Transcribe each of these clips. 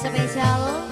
spesial.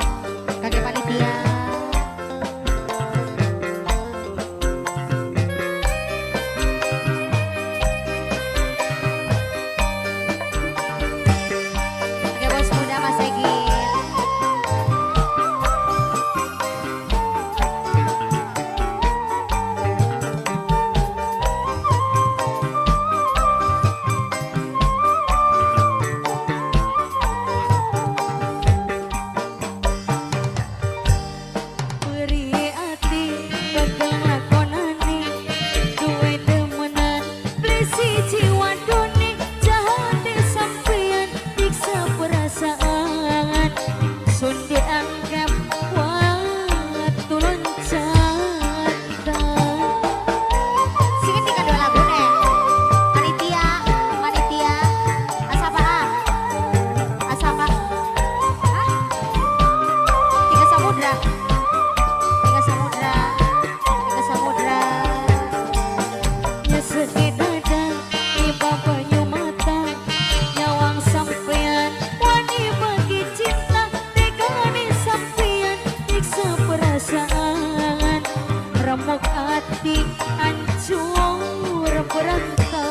orang kata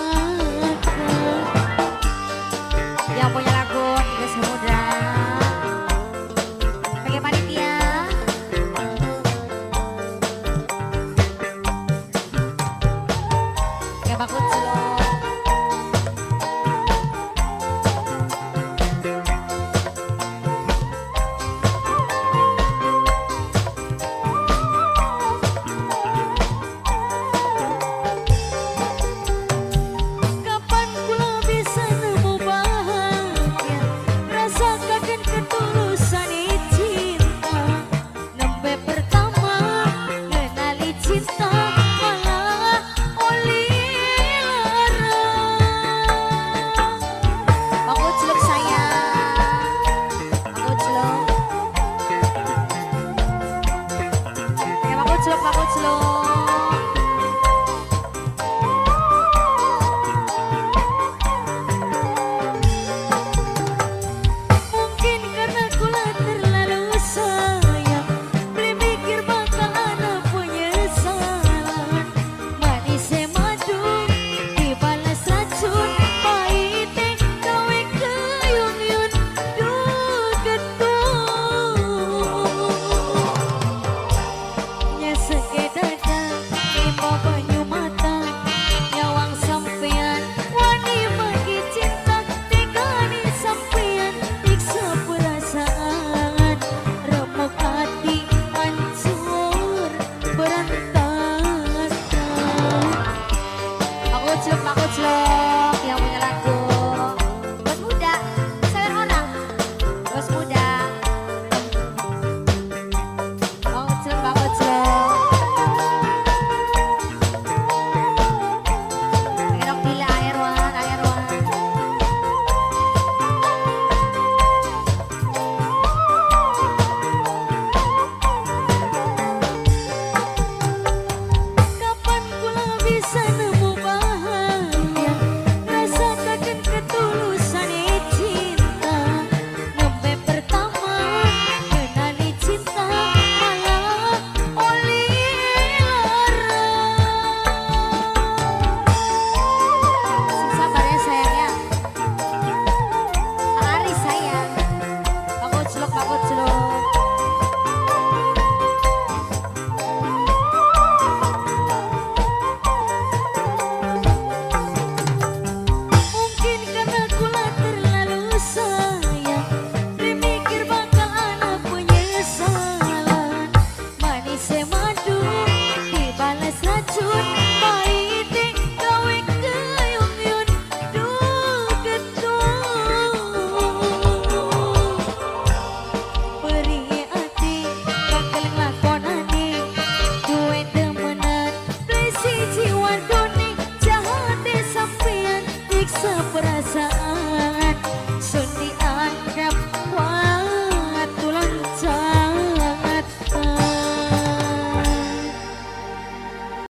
yang punya Nagpapakutslo. Zug nach Rutschland.